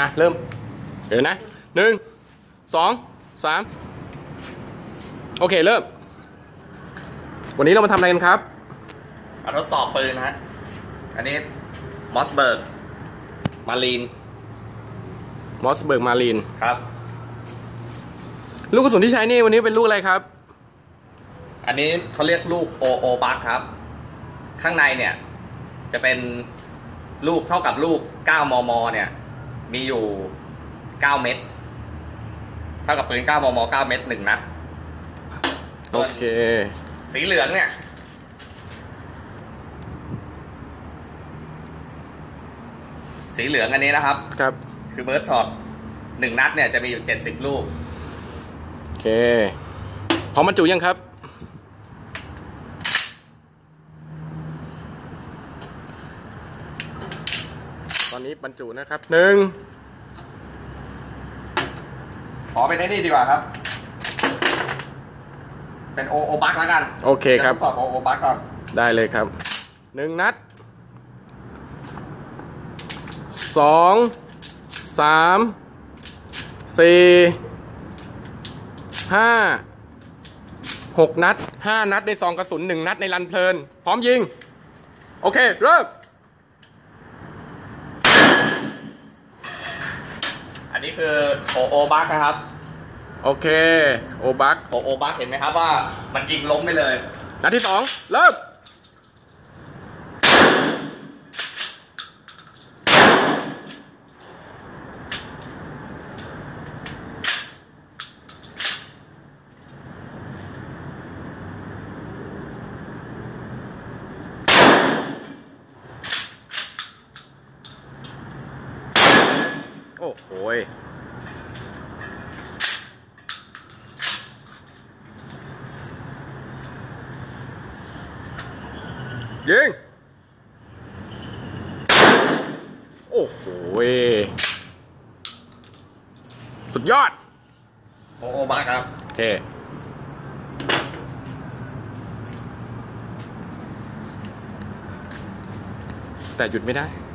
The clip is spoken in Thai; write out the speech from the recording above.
อะ เริ่ม เดี๋ยวนะหนึ่งสองสามโอเค เริ่ม วันนี้เรามาทำอะไรกันครับมาทดสอบปืนนะฮะ อันนี้ Mossberg Mariner Mossberg Mariner ครับ ลูกกระสุนที่ใช้นี่วันนี้เป็นลูกอะไรครับ อันนี้เขาเรียกลูก OO buck ครับ ข้างในเนี่ย จะเป็นลูกเท่ากับลูก 9 มม เนี่ย มีอยู่9เม็ดเท่ากับปืน9มม9เม็ดหนึ่งนัดโอเค สีเหลืองเนี่ย สีเหลืองอันนี้นะครับ ครับ คือเบิร์ดช็อตหนึ่งนัดเนี่ยจะมีอยู่70ลูก โอเคพร้อมบรรจุยังครับ ตอนนี้บรรจุนะครับหนึ่งขอเป็นไอ้นี่ดีกว่าครับ เป็นโอโอบักแล้วกันโอเคครับจะทดสอบโอโอบักก่อนได้เลยครับหนึ่งนัดสองสามสี่ห้าหกนัดห้านัดในซองกระสุนหนึ่งนัดในลันเพลิน พร้อมยิง โอเค เริ่ม นนี้คือโอโอบักนะครับ โอเค โอบักโอโอบักเห็นไหมครับว่ามันยิงล้มไปเลย นัดที่สองเริ่ม โอ้โหยยิง โอ้โหยสุดยอด โอโอบักครับ โอเคแต่หยุดไม่ได้